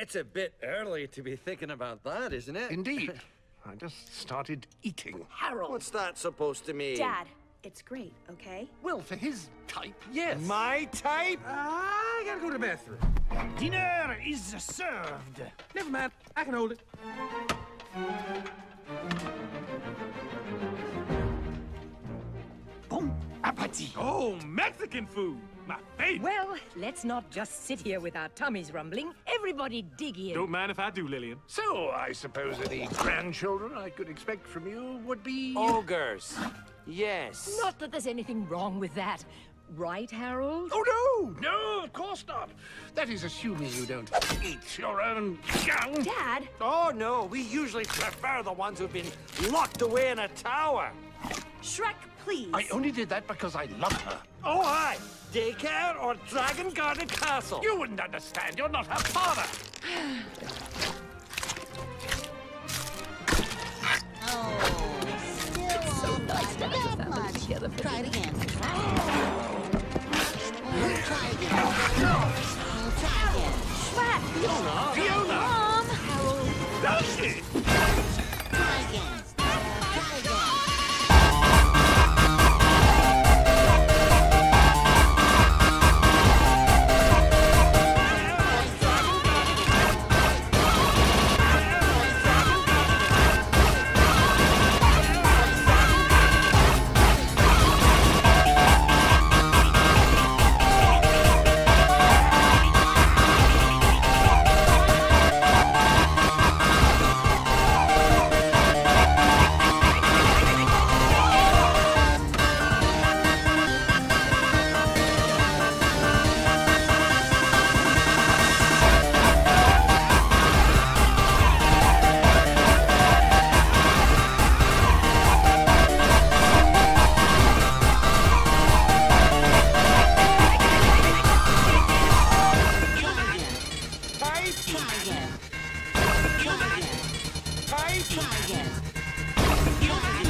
It's a bit early to be thinking about that, isn't it? Indeed. I just started eating. Harold. What's that supposed to mean? Dad, it's great, okay? Well, for his type, yes. My type? Ah, I gotta go to the bathroom. Dinner is served. Never mind, I can hold it. Appetit. Oh, Mexican food, my favorite. Well, let's not just sit here with our tummies rumbling. Everybody dig in. Don't mind if I do, Lillian. So, I suppose any grandchildren I could expect from you would be... Ogres. Yes. Not that there's anything wrong with that. Right, Harold? Oh, no! No, of course not. That is assuming you don't eat your own young. Dad, Oh, no. We usually prefer the ones who've been locked away in a tower. Shrek, please. I only did that because I love her. Oh, hi! Daycare or Dragon Guarded Castle? You wouldn't understand. You're not her father. Oh, still won't nice to have a family together Try it again. We'll try again. We'll try again. Shrek! Fiona! Mom! Harold! Does it? Try again.